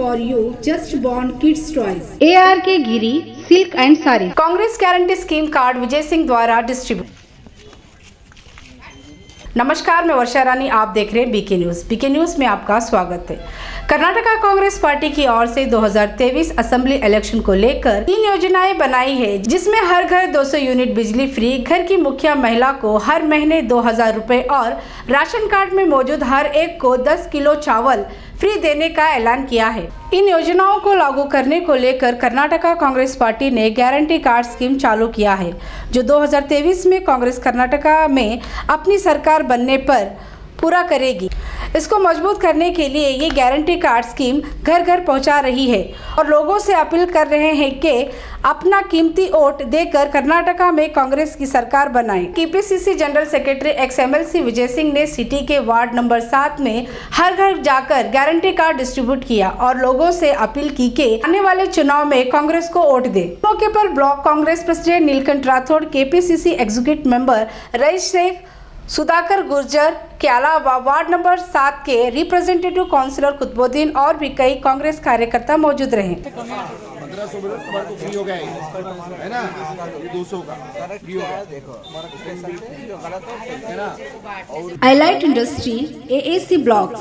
for you, just born kids toys. AR के Giri silk and sari Congress guarantee scheme card Vijay Singh द्वारा distribute नमस्कार मैं वर्षा रानी आप देख रहे हैं बीके न्यूज़ बीके न्यूज़ में आपका स्वागत है। कर्नाटका कांग्रेस पार्टी की ओर से 2023 असेंबली इलेक्शन को लेकर तीन योजनाएँ बनाई है जिसमें हर घर 200 यूनिट बिजली फ्री घर की मुखिया महिला को हर महीने 2000 रुपए और राशन कार्ड में मौजूद हर एक को 10 किलो चावल फ्री देने का ऐलान किया है। इन योजनाओं को लागू करने को लेकर कर्नाटका कांग्रेस पार्टी ने गारंटी कार्ड स्कीम चालू किया है, जो 2023 में कांग्रेस कर्नाटका में अपनी सरकार बनने पर पूरा करेगी इसको मज़बूत करने के लिए ये गारंटी कार्ड स्कीम घर घर पहुँचा रही है और लोगों से अपील कर रहे हैं कि अपना कीमती वोट देकर कर्नाटका में कांग्रेस की सरकार बनाएँ। KPCC general secretary ex MLC Vijay Singh ने सिटी के वार्ड नंबर सात में हर घर जाकर गारंटी कार्ड डिस्ट्रीब्यूट किया और लोगों से अपील की कि आने वाले चुनाव में कांग्रेस को वोट दे मौके पर block Congress president Neelkanth Rathod KPCC executive member Rais Shaikh Sudhakar Gurjar के अलावा वार्ड नंबर सात के रिप्रेजेंटेटिव काउंसिलर कुतुबुद्दीन और भी कई कांग्रेस कार्यकर्ता मौजूद रहे। पंद्रह सौ बोले तुम्हारे को फ्री हो गया है ना ये दो सौ का फ्री हो गया है ना Highlight Industry, AAC Blocks.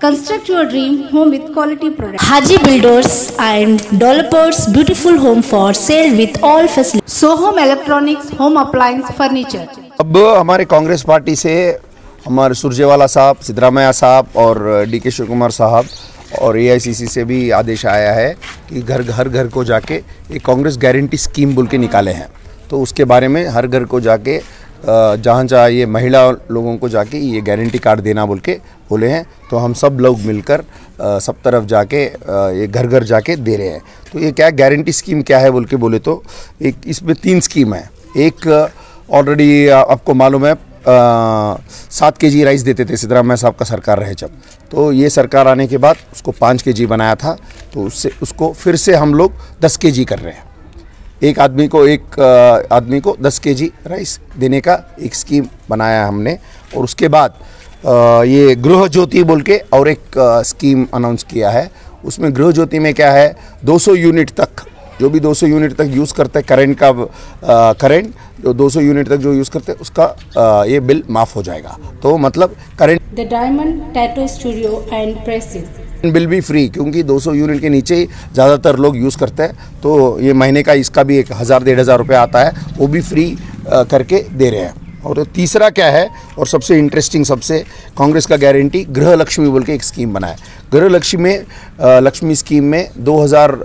Construct your dream home with quality products. Haji Builders and Developers Beautiful Home for sale with all facilities. Sohom Electronics, Home Appliance Furniture. अब हमारे कांग्रेस पार्टी से हमारे सुरजेवाला साहब सिद्धरामैया साहब और डी के शिव कुमार साहब और एआईसीसी से भी आदेश आया है कि घर घर घर को जाके एक कांग्रेस गारंटी स्कीम बोल के निकाले हैं। तो उसके बारे में हर घर को जाके जहाँ जहाँ ये महिला लोगों को जाके ये गारंटी कार्ड देना बोल के बोले हैं तो हम सब लोग मिलकर सब तरफ़ जाके ये घर घर जाके दे रहे हैं। तो ये क्या गारंटी स्कीम क्या है बोल के बोले तो एक इसमें तीन स्कीम है। एक ऑलरेडी आपको मालूम है सात के जी राइस देते थे सिद्धरामैया साहब का सरकार रहे जब। तो ये सरकार आने के बाद उसको पाँच के जी बनाया था तो उससे, उसको फिर से हम लोग दस के जी कर रहे हैं। एक आदमी को एक आदमी को दस के जी राइस देने का एक स्कीम बनाया हमने, और उसके बाद ये गृह ज्योति बोल के और एक स्कीम अनाउंस किया है। उसमें गृह ज्योति में क्या है 200 यूनिट तक जो भी 200 यूनिट तक यूज़ करते हैं करेंट का करेंट जो 200 यूनिट तक जो यूज़ करते हैं उसका आ, ये बिल माफ़ हो जाएगा। तो मतलब current the diamond tattoo studio and precious bill भी फ्री क्योंकि 200 यूनिट के नीचे ही ज़्यादातर लोग यूज़ करते हैं तो ये महीने का इसका भी एक हज़ार डेढ़ हज़ार रुपये आता है वो भी फ्री करके दे रहे हैं। और तीसरा क्या है और सबसे इंटरेस्टिंग सबसे कांग्रेस का गारंटी गृह लक्ष्मी बोल के एक स्कीम बना है। गृह लक्ष्मी में लक्ष्मी स्कीम में दो हज़ार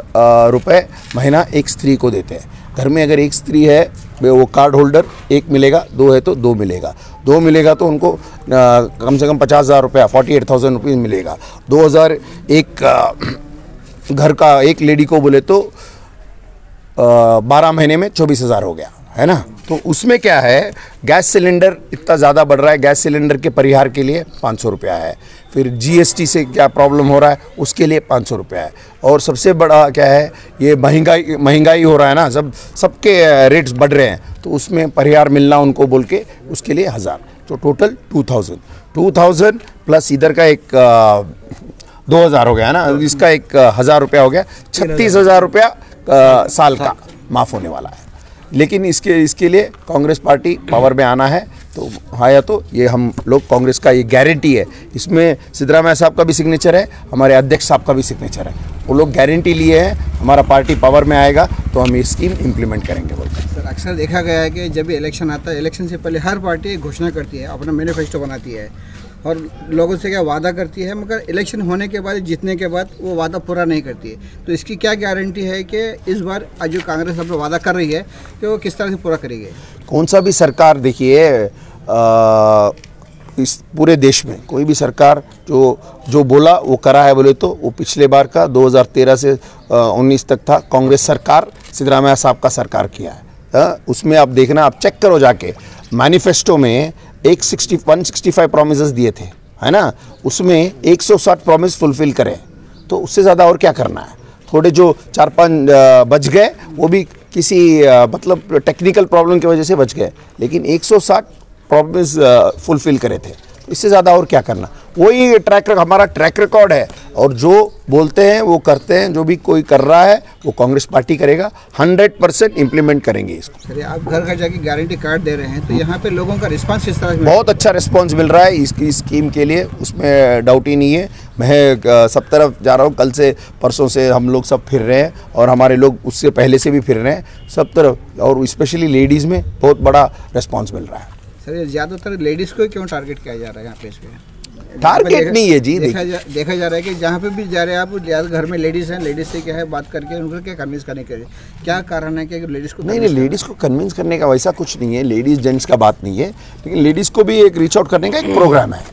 रुपये महीना एक स्त्री को देते हैं। घर में अगर एक स्त्री है वो कार्ड होल्डर एक मिलेगा दो है तो दो मिलेगा। दो मिलेगा तो उनको अ, कम से कम पचास हज़ार रुपया फोर्टी एट थाउज़ेंड रुपीज़ मिलेगा। दो हज़ार एक अ, घर का एक लेडी को बोले तो बारह महीने में चौबीस हज़ार हो गया है ना? तो उसमें क्या है गैस सिलेंडर इतना ज़्यादा बढ़ रहा है गैस सिलेंडर के परिहार के लिए पाँच सौ रुपया है। फिर जीएसटी से क्या प्रॉब्लम हो रहा है उसके लिए पाँच सौ रुपया है। और सबसे बड़ा क्या है ये महँगाई महँगाई हो रहा है ना सब सबके रेट्स बढ़ रहे हैं तो उसमें परिहार मिलना उनको बोल के उसके लिए हज़ार। तो total two thousand two thousand plus इधर का एक दो हज़ार हो गया ना इसका एक हज़ार रुपया हो गया। छत्तीस हज़ार रुपया साल का। माफ़ होने वाला है। लेकिन इसके इसके लिए कांग्रेस पार्टी पावर में आना है। तो आया तो ये हम लोग कांग्रेस का ये गारंटी है। इसमें सिद्धरामैया साहब का भी सिग्नेचर है, हमारे अध्यक्ष साहब का भी सिग्नेचर है। वो लोग गारंटी लिए हैं, हमारा पार्टी पावर में आएगा तो हम ये स्कीम इम्प्लीमेंट करेंगे बोलते हैं। सर, अक्सर देखा गया है कि जब भी इलेक्शन आता है इलेक्शन से पहले हर पार्टी घोषणा करती है, अपना मैनिफेस्टो बनाती है। और लोगों से क्या वादा करती है मगर इलेक्शन होने के बाद जीतने के बाद वो वादा पूरा नहीं करती है। तो इसकी क्या गारंटी है कि इस बार आज जो कांग्रेस अपना वादा कर रही है कि वो किस तरह से पूरा करेगी? कौन सा भी सरकार देखिए इस पूरे देश में कोई भी सरकार जो जो बोला वो करा है बोले तो वो पिछले बार का 2013 से 19 तक था कांग्रेस सरकार सिद्धरामैया साहब का सरकार किया है। अ, उसमें आप देखना आप चेक करो जाके मैनिफेस्टो में एक sixty one sixty five promise दिए थे, है ना? उसमें 160 प्रॉमिस फुलफिल करें। तो उससे ज़्यादा और क्या करना है? थोड़े जो चार पाँच बच गए, वो भी किसी मतलब टेक्निकल प्रॉब्लम की वजह से बच गए। लेकिन 160 प्रॉमिस फुलफिल करे थे। इससे ज़्यादा और क्या करना? वही ट्रैक हमारा ट्रैक रिकॉर्ड है। और जो बोलते हैं वो करते हैं जो भी कोई कर रहा है वो कांग्रेस पार्टी करेगा। हंड्रेड परसेंट इम्प्लीमेंट करेंगे इसको। चलिए आप घर घर जाके गारंटी कार्ड दे रहे हैं तो यहाँ पे लोगों का रिस्पांस किस तरह से बहुत अच्छा रिस्पांस मिल रहा है इसकी स्कीम के लिए। उसमें डाउट ही नहीं है। मैं सब तरफ़ जा रहा हूँ। कल से परसों से हम लोग सब फिर रहे हैं और हमारे लोग उससे पहले से भी फिर रहे हैं। सब तरफ़ और स्पेशली लेडीज़ में बहुत बड़ा रिस्पॉन्स मिल रहा है। सर ये ज़्यादातर लेडीज़ को क्यों टारगेट किया जा रहा है यहाँ पे इसमें टारगेट नहीं है जी, देखा जा, देखा जा रहा है कि जहाँ पे भी जा रहे हैं आप ज़्यादा घर में लेडीज़ हैं लेडीज़ से क्या है बात करके उनको क्या कन्विंस करने के लिए? क्या कारण है कि लेडीज़ को नहीं नहीं लेडीज़ को कन्विंस करने का वैसा कुछ नहीं है लेडीज़ जेंट्स का बात नहीं है लेकिन लेडीज़ को भी एक रीच आउट करने का एक प्रोग्राम है।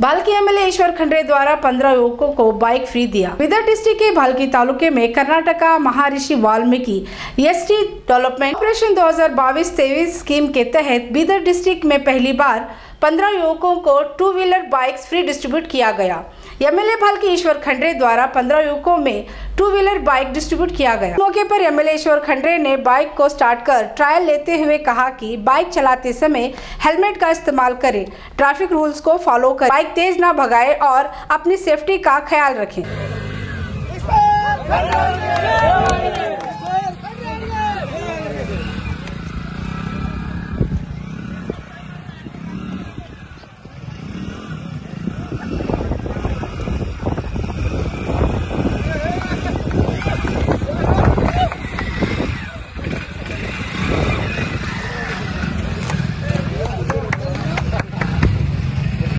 भालकी एमएलए ईश्वर खंडरे द्वारा 15 युवकों को बाइक फ्री दिया। विदर डिस्ट्रिक्ट के भालकी तालुके में Karnataka Maharshi Valmiki ST development operation 2022-23 scheme के तहत बीदर डिस्ट्रिक्ट में पहली बार 15 युवकों को two wheeler bikes free distribute किया गया। एमएलए भालकी ईश्वर खंडरे द्वारा 15 युवकों में टू व्हीलर बाइक डिस्ट्रीब्यूट किया गया। मौके पर एमएलए ईश्वर खंडरे ने बाइक को स्टार्ट कर ट्रायल लेते हुए कहा कि बाइक चलाते समय हेलमेट का इस्तेमाल करें ट्रैफ़िक रूल्स को फॉलो करें बाइक तेज ना भगाए और अपनी सेफ्टी का ख्याल रखें।